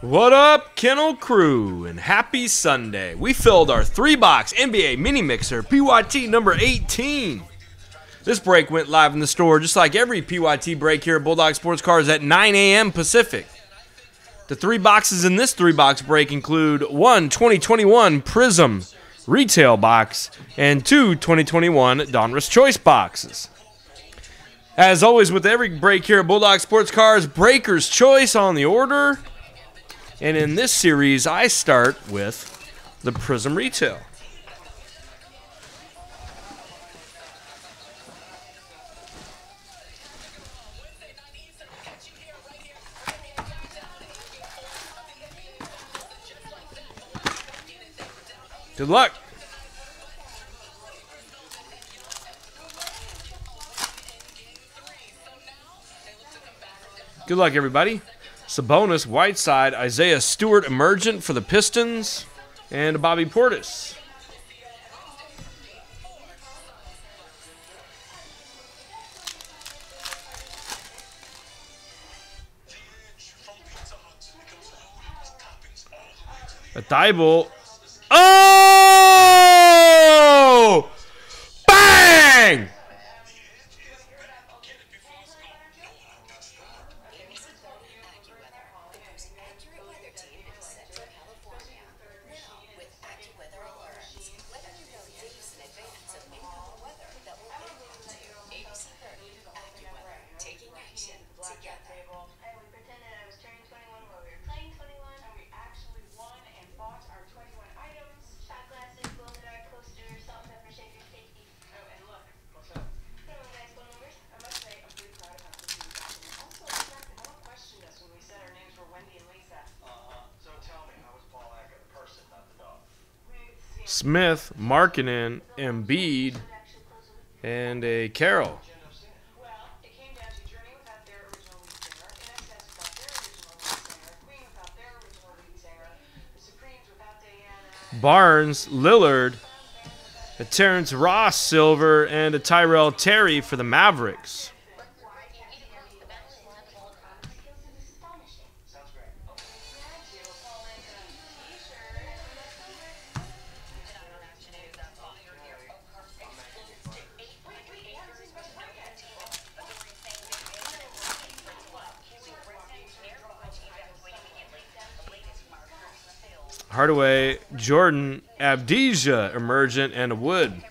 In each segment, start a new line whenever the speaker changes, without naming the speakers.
What up, Kennel Crew, and happy Sunday. We filled our three box NBA mini mixer PYT number 18. This break went live in the store just like every PYT break here at Bulldog Sports Cards at 9 a.m. Pacific. The three boxes in this three box break include one 2021 Prizm retail box and two 2021 Donruss Choice boxes. As always, with every break here at Bulldog Sports Cards, Breaker's Choice on the order. And in this series, I start with the Prizm Retail. Good luck. Good luck, everybody. Sabonis, Whiteside, Isaiah Stewart, emergent for the Pistons, and Bobby Portis. A Thibault.
Lead singer, the and a Diana.
Barnes, Lillard, a Terrence Ross silver, and a Tyrell Terry for the Mavericks. Jordan, Avdija, emergent, and a Wood.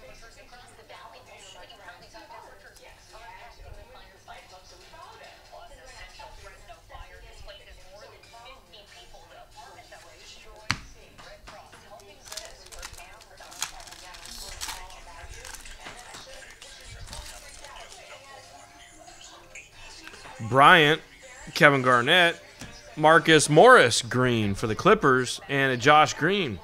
Bryant, Kevin Garnett, Marcus Morris Green for the Clippers, and a Josh Green.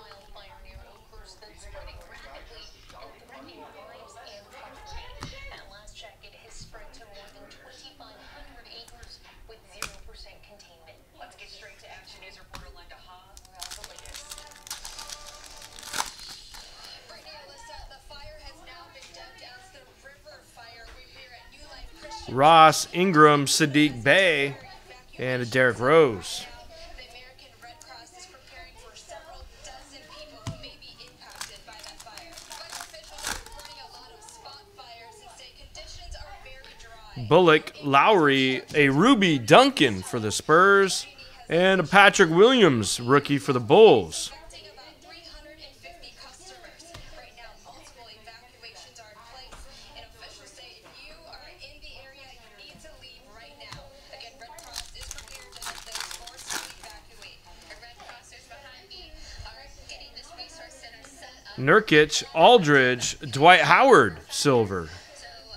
Spot fires and say conditions are very dry.
Bullock, Lowry, a Ruby Duncan for the Spurs, and a Patrick Williams rookie for the Bulls. Nurkic, Aldridge, Dwight Howard, silver,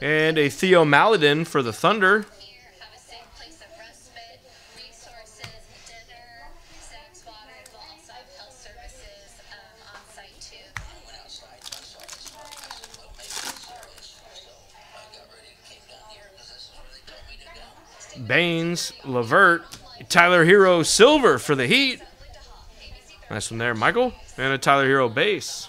and a Theo Maledon for the Thunder. Baines, LeVert, Tyler Herro, silver for the Heat. Nice one there, Michael, and a Tyler Herro base.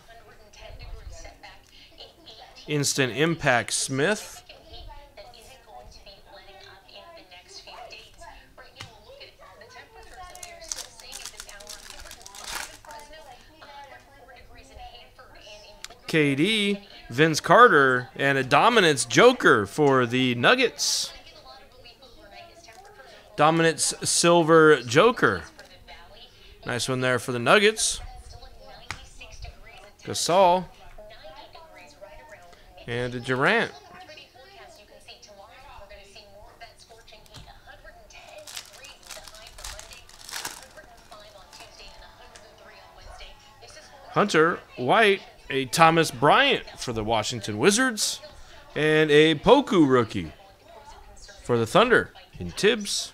Instant Impact Smith. KD, Vince Carter, and a dominance Joker for the Nuggets. Dominance Silver Joker. Nice one there for the Nuggets. Gasol. And a Durant. Hunter White, a Thomas Bryant for the Washington Wizards, and a Poku rookie for the Thunder in Tibbs.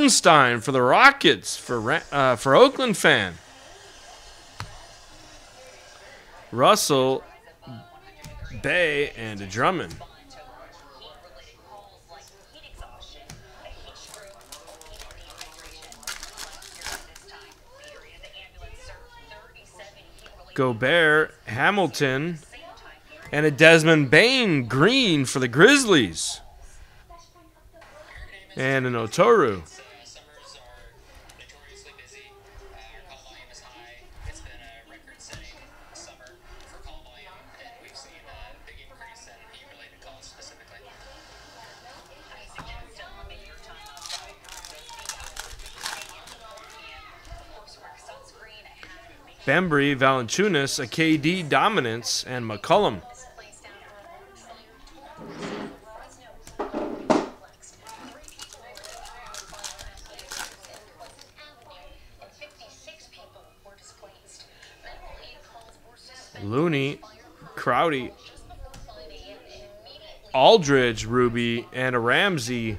Hartenstein
for the
Rockets for uh, for Oakland fan. Russell, Bay, and Drummond. Gobert, Hamilton, and a Desmond Bane green for the Grizzlies. And an Otoru. Embry, Valanciunas, a KD dominance, and
McCollum.
Looney,
Crowder,
Aldridge, Ruby, and a Ramsey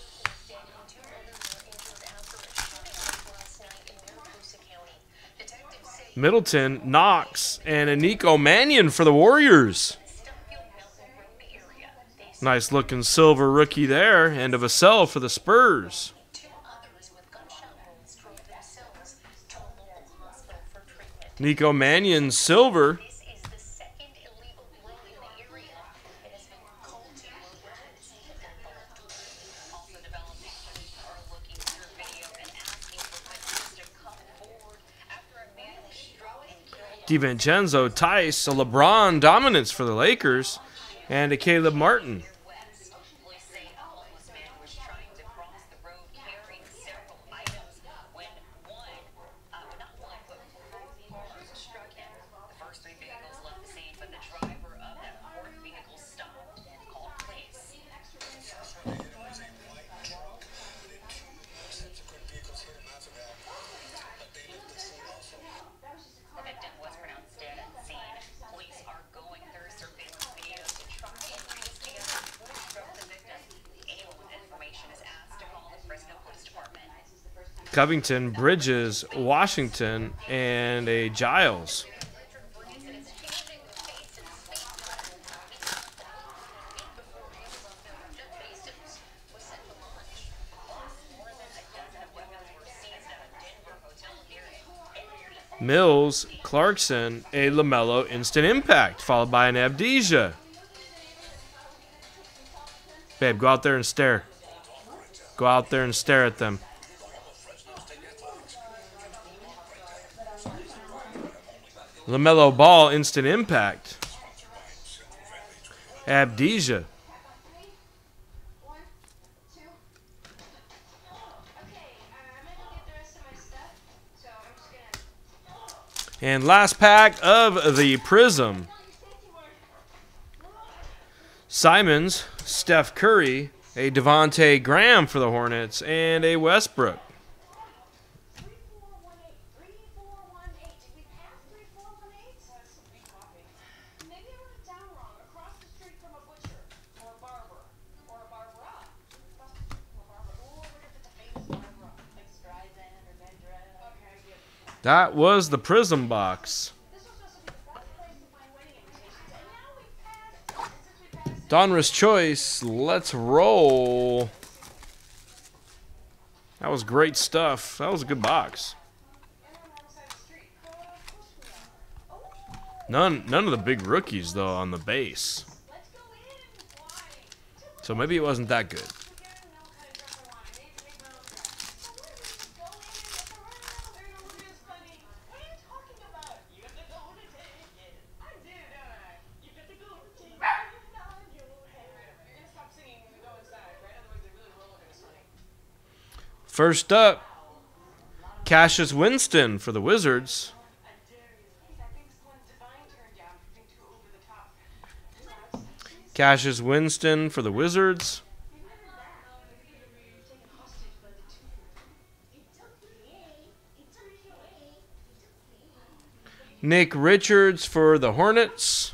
Middleton, Knox, and a Nico Mannion for the Warriors. Nice looking silver rookie there, and of a sell for the Spurs. Nico Mannion silver DiVincenzo, Tice, a LeBron dominance for the Lakers, and a Caleb Martin.
Covington, Bridges, Washington, and a Giles. Mills, Clarkson, a LaMelo instant impact, followed by an Avdija. Babe, go out there and stare. Go out there and stare at them. LaMelo Ball, instant impact.
Avdija.
And last pack of the Prizm. Simons, Steph Curry, a Devonte Graham for the Hornets, and a Westbrook. That was the Prizm box. Donruss Choice, let's roll. That was great stuff. That was a good box. None, none of the big rookies, though, on the base. So maybe it wasn't that good. First up, Cassius Winston for the Wizards. Cassius Winston for the Wizards. Nick Richards for the Hornets.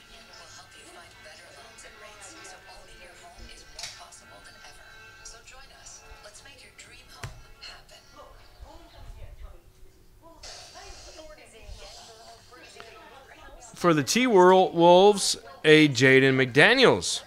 for the T Wolves, a Jaden McDaniels.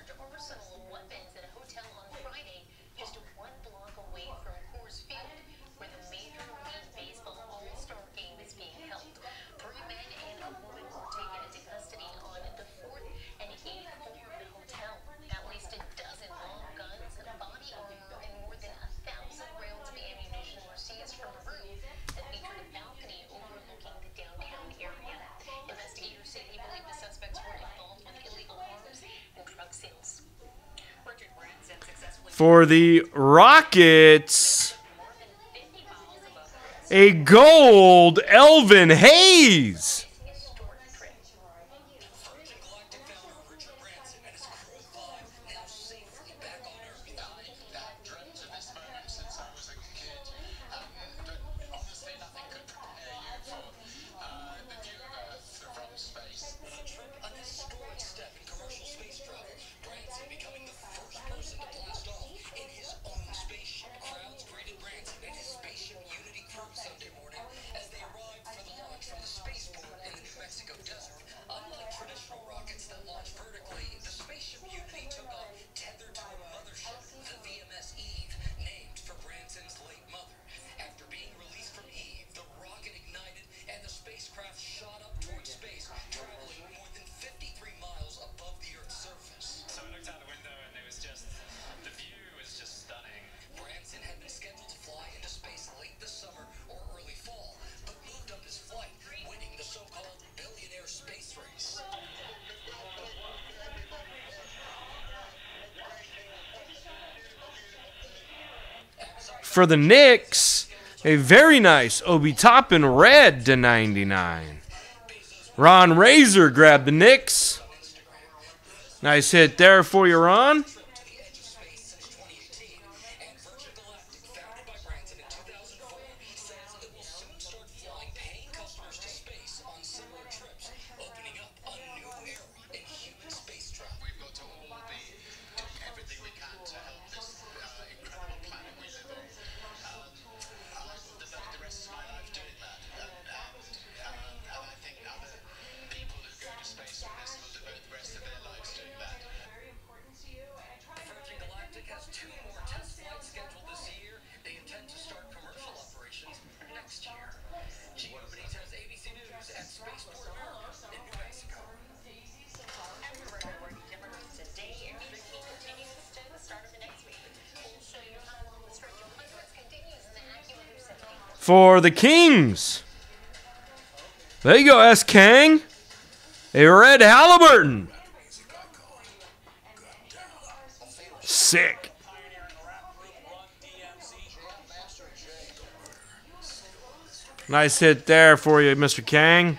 for the Rockets, a gold Elvin Hayes.
for the
Knicks, a very nice Obi Toppin red to 99. Ron Razor grabbed the Knicks. Nice hit there for you, Ron. for the Kings. There you go, S. Kang. A red Halliburton. Sick. Nice hit there for you, Mr. Kang.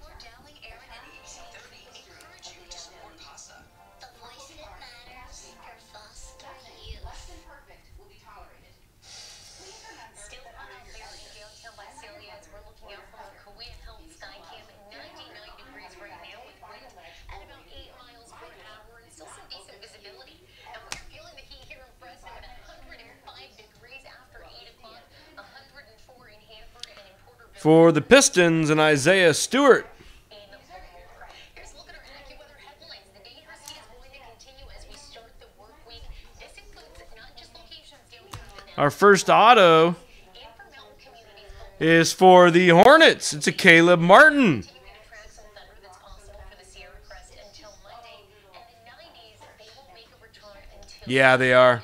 For the Pistons and Isaiah Stewart.
Our
first auto is for the Hornets. It's a Caleb Martin. Yeah, they are.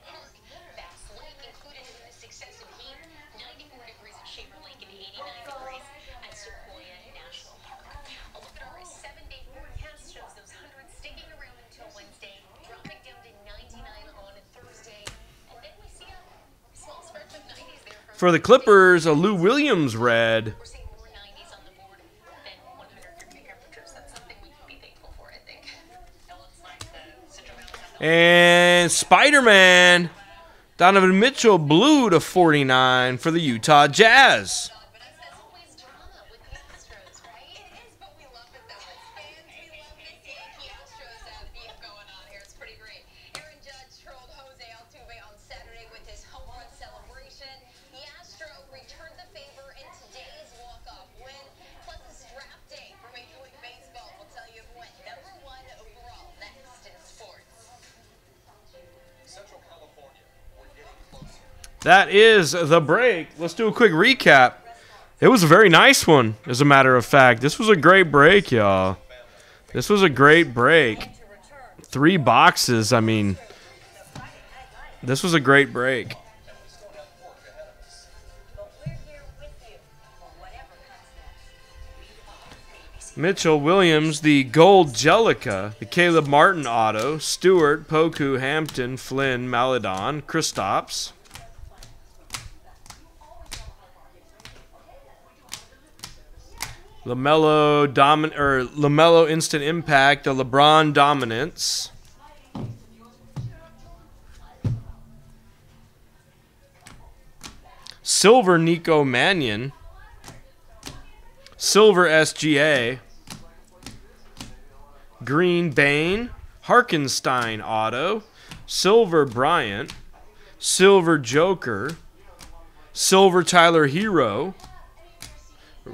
It the Clippers,
the
Central Valley has
And Spider Man. Donovan Mitchell blue to 49 for the Utah Jazz. That is the break. Let's do a quick recap. It was a very nice one, as a matter of fact. This was a great break, y'all. This was a great break. Three boxes. I mean, this was a great break. Mitchell Williams, the Gold Jellica, the Caleb Martin auto, Stewart, Poku, Hampton, Flynn, Maledon, Kristaps. Lamelo domin or Lamelo instant impact, the LeBron dominance. Silver Nico Mannion. Silver SGA. Green Bane. Hartenstein Auto. Silver Bryant. Silver Joker. Silver Tyler Herro.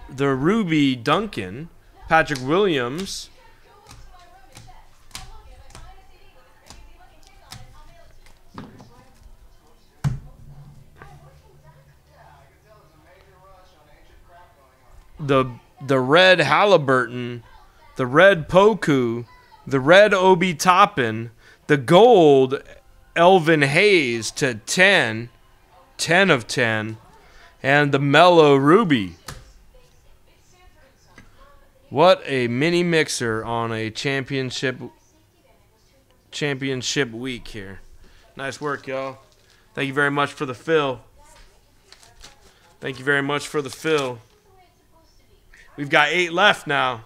The Ruby Duncan. Patrick Williams. the the red Halliburton, the red Poku, the red Obi Toppin, the gold Elvin Hayes to 10, 10 of 10, and the mellow Ruby. What a mini mixer on a championship championship week here. Nice work, y'all. Thank you very much for the fill. Thank you very much for the fill. We've got eight left now.